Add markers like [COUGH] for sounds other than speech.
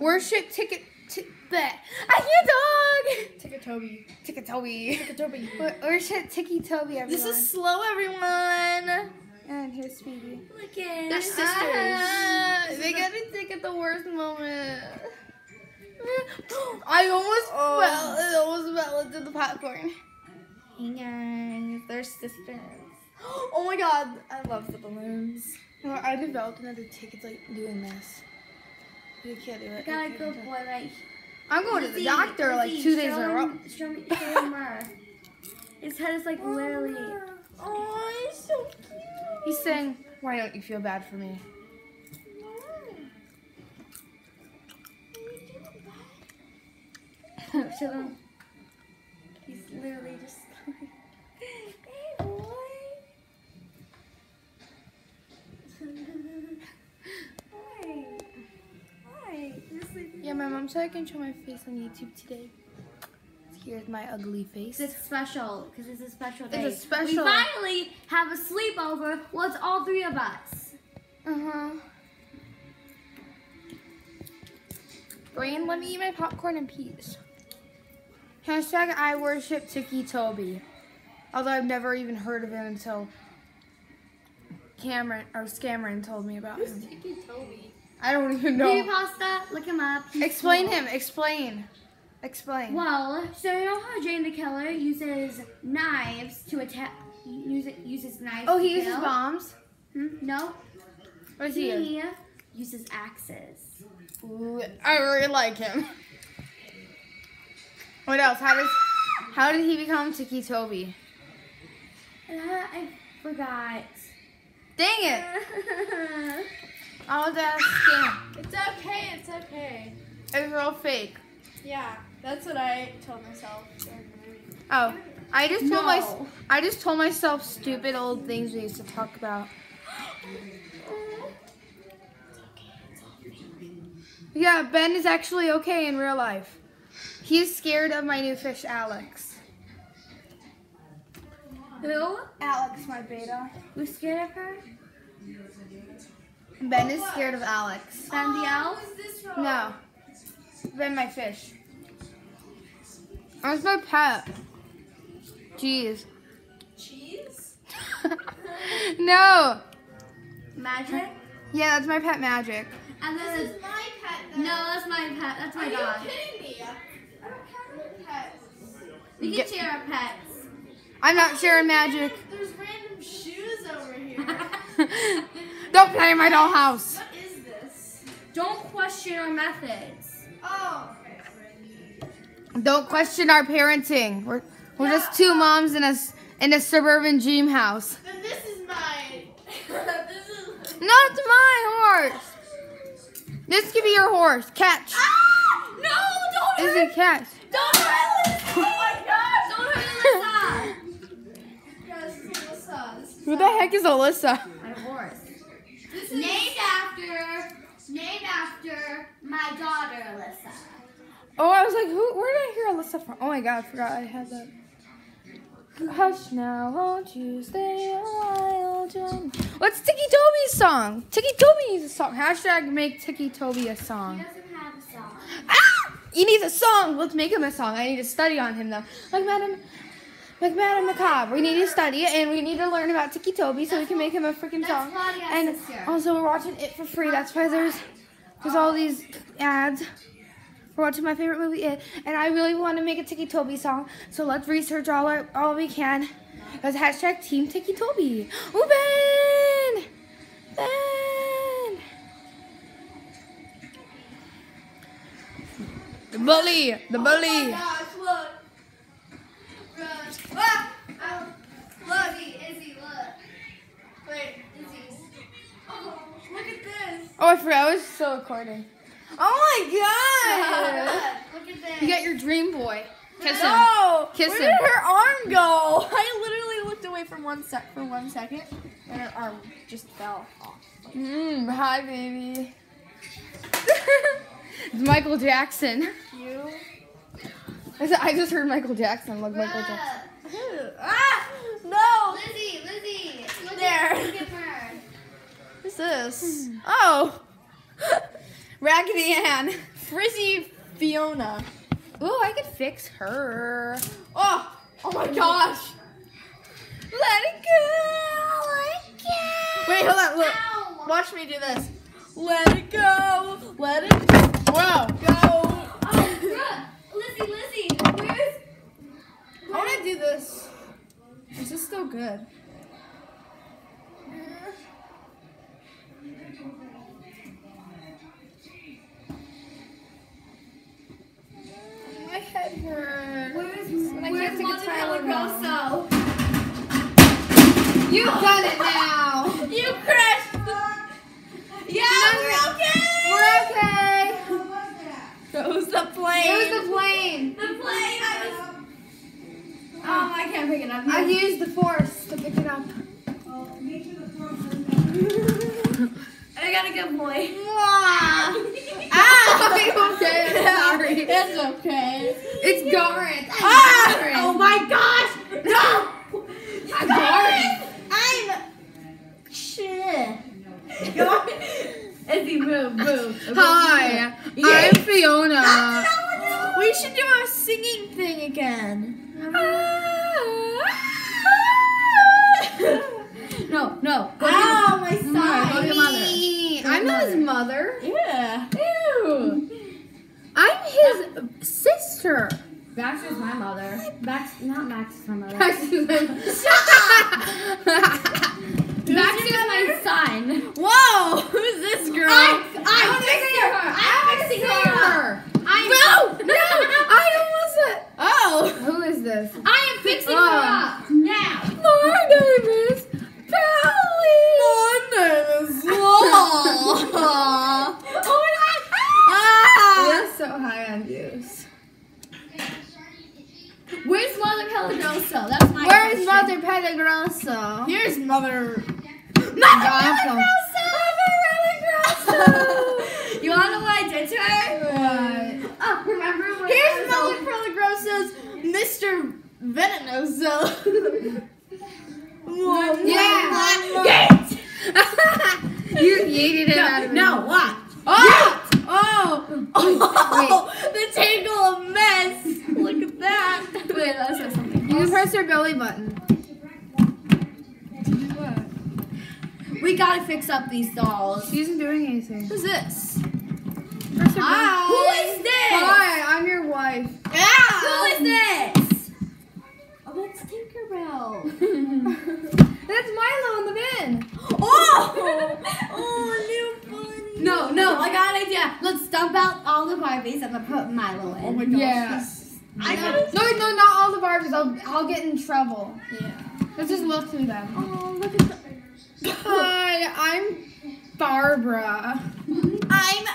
Worship ticket. T- bleh. I can't talk. Ticket Toby. Ticket Toby. Ticket Toby. Worship Ticci Toby, everyone. This is slow, everyone. And here's Speedy. Look at They're sisters. Ah, they got to take at the worst moment. I almost Oh. fell. It almost fell into the popcorn. Hey guys, they're sisters. [GASPS] Oh my god, I love the balloons. Well, I developed another ticket like doing this. You can't do it. Got a You good boy it. right I'm going to the Lizzie, doctor like two days in a row. Show me, show him uh, His head is like oh, literally. Oh, he's so cute. He's saying, "Why don't you feel bad for me?" [LAUGHS] Show them. He's literally just. My mom said I can show my face on YouTube today. Here's my ugly face. It's special because it's a special day. It's a special- We finally have a sleepover. Well, it's all three of us. Uh huh. Brian, let me eat my popcorn in peace. Hashtag I worship Ticci Toby. Although I've never even heard of him until Cameron or Scameron told me about him. Ticket Toby? I don't even know. Baby pasta, look him up. He's Explain cool. him. Explain. Explain. Well, so you know how Jane the Killer uses knives to attack, uses uses knives. Oh, he uses kill? bombs. Hmm? No, What does he use? he uses axes. Ooh, I really like him. What else? How does how did he become Ticci Toby? Uh, I forgot. Dang it! [LAUGHS] All that scam. It's okay, it's okay. It's real fake. Yeah, that's what I told myself. during the movie. Oh, I just told my I just told myself stupid old things we used to talk about. Yeah, Ben is actually okay in real life. He's scared of my new fish, Alex. Who? Alex, my beta. Who's scared of her? Ben is scared of Alex. Sandy the else? Oh, is this from? No. Ben, my fish. Where's my pet. Jeez. Cheese? [LAUGHS] no. Magic? Yeah, that's my pet magic. And then This is my pet. no, that's my pet. That's my Are dog. you kidding me? I don't have any pets. We can Get- share our pets. I'm not sharing magic. There's random shoes over here. [LAUGHS] [LAUGHS] Don't play in my dollhouse. what is this? Don't question our methods. Oh. Don't question our parenting. We're, we're just two moms in a s- in a suburban dream house. Then this is mine. [LAUGHS] this is. Not my horse. This could be your horse. Catch. Ah! No! Don't This hurt! is catch. Don't hurt Alyssa! Oh my [LAUGHS] gosh! Don't hurt Yes, Alyssa. Who the heck is Alyssa? Alyssa. My horse. This is Named after, named after my daughter Alyssa. Oh, I was like, who? Where did I hear Alyssa from? Oh my god, I forgot I had that. Hush now, won't you stay a while? Join. What's Ticci Toby's song? Ticci Toby needs a song. Hashtag make Ticci Toby a song. He doesn't have a song. Ah! He needs a song. Let's make him a song. I need to study on him though. Like Madam, like Madam Macabre. We need to study it and we need to learn about Ticci Toby so we can make him a freaking song. And also we're watching it for free. That's why there's there's all these ads. We're watching my favorite movie, It, and I really want to make a Ticci Toby song. So let's research all our, all we can. As hashtag Team Ticci Toby. Ooh, Ben! Ben! The bully! The Oh bully! gosh, look. Run. Ah! Ow. Look. Izzy, Izzy, look. Wait, Izzy. Oh, look at this. Oh, I forgot. I was still recording. Oh my god! [LAUGHS] Look at this. you got your dream boy. Kiss him. No! Kiss Where him. did her arm go? [LAUGHS] I literally looked away from one sec for one second, and her arm just fell off. Mmm, hi, baby. [LAUGHS] it's Michael Jackson. You? I said- I just heard Michael Jackson. Look, Michael Jackson. ah! No! Lizzie, Lizzie. Look There. At, look at her. What's this? Hmm. Oh! [LAUGHS] Raggedy Ann. Frizzy Fiona. Ooh, I could fix her. Oh, oh my gosh. Let it go. Let it go. Wait, hold on. Look. Ow. Watch me do this. Let it go. Let it go! Whoa. go. Oh, good. Lizzie, Lizzie, where's I want to do this. This is still good. My head hurts. where's I where's can't take a Mother Tyler Grosso? You've done it now. You crashed. Yeah, we're okay. We're okay. That was the plane. It was the plane. The plane. I was. Um, I can't pick it up. I used the force to pick it up. I got a good boy. Ah, okay. Sorry. It's okay. It's Garrett. Ah! Garrett. Oh my gosh! No! I'm Garrett. I'm shit. Izzy, move, move. Hi, I'm Fiona. [LAUGHS] We should do our singing thing again. No, no. Go Ow, my to, Mara, go to your mother. Me. I'm not his mother. Yeah. Ew. I'm his sister. Max is my mother. Max, not Max is my mother. Max is my [LAUGHS] Max is my son. Whoa! Who's [LAUGHS] this girl? I'm, I'm I'm fixing fixing her. her. I'm I'm fixing fixing her. her. I'm, No, no, I don't want oh. to. Who is this? I am fixing Oh. her up now. My name is Pally. My name is Law. Oh my god. ah. We're so high on views. Where's Mother Pelagroso? That's my Where's question. Mother Pelagroso? Here's mother. Awesome. [LAUGHS] You want to know what I did to her? What? Oh, remember when Here's Mother was Mr. Venenoso. [LAUGHS] Yeah. [LAUGHS] you yeeted it out of me. No, what? Oh! Oh! Oh! The tangle of mess! Look at that! Wait, let's say something. You can press your belly button. We gotta fix up these dolls. She isn't doing anything. Who's this? Press Hi! Who is this? Hi, I'm your wife. Yeah. Who is this? Oh, that's Tinkerbell. [LAUGHS] That's Milo in the bin. Oh! [LAUGHS] Oh, new bunny! No, no, I got an idea. Let's dump out all the Barbies and then put Milo in. Oh my gosh. Yeah. I no, no, not all the barbs. I'll, I'll get in trouble. Yeah. Let's just look through them. Oh, look at the. Hi, I'm Barbara. I'm